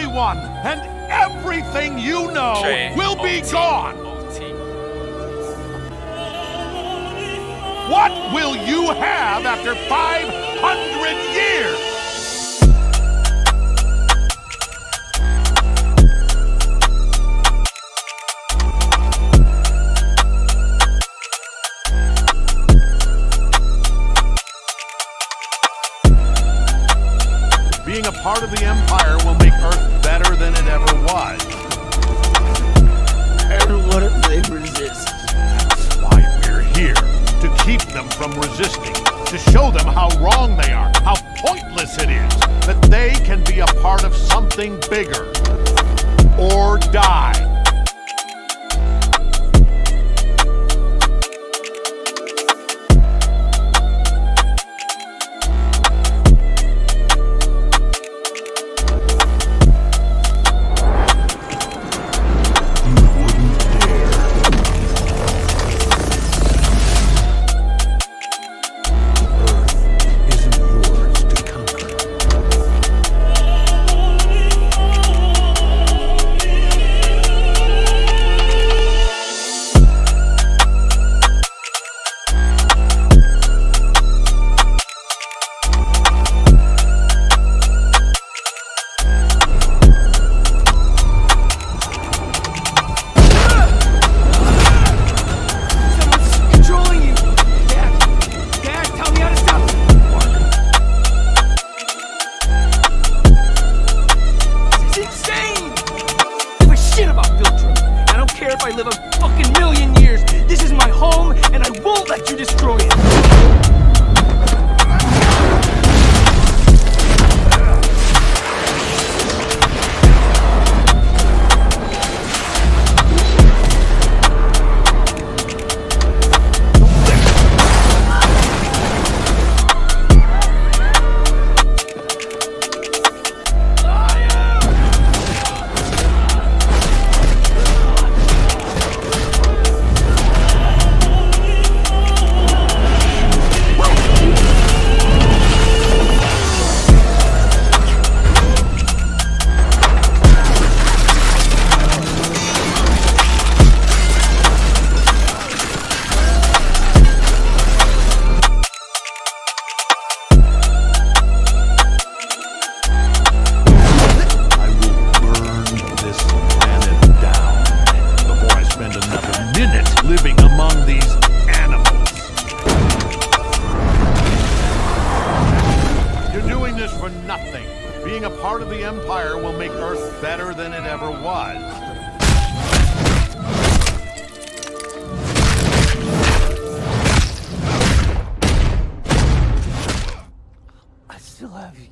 everyone and everything you know will be gone. What will you have after 500 years? Being a part of the Empire will make Earth better than it ever was. And what if they resist? That's why we're here. To keep them from resisting. To show them how wrong they are. How pointless it is. That they can be a part of something bigger. Or die. Shit about Viltrum. I don't care if I live a fucking million years. This is my home, and I won't let you destroy it. Nothing. Being a part of the Empire will make Earth better than it ever was. I still have you.